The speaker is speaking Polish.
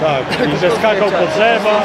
Tak, i że skakał po drzewa.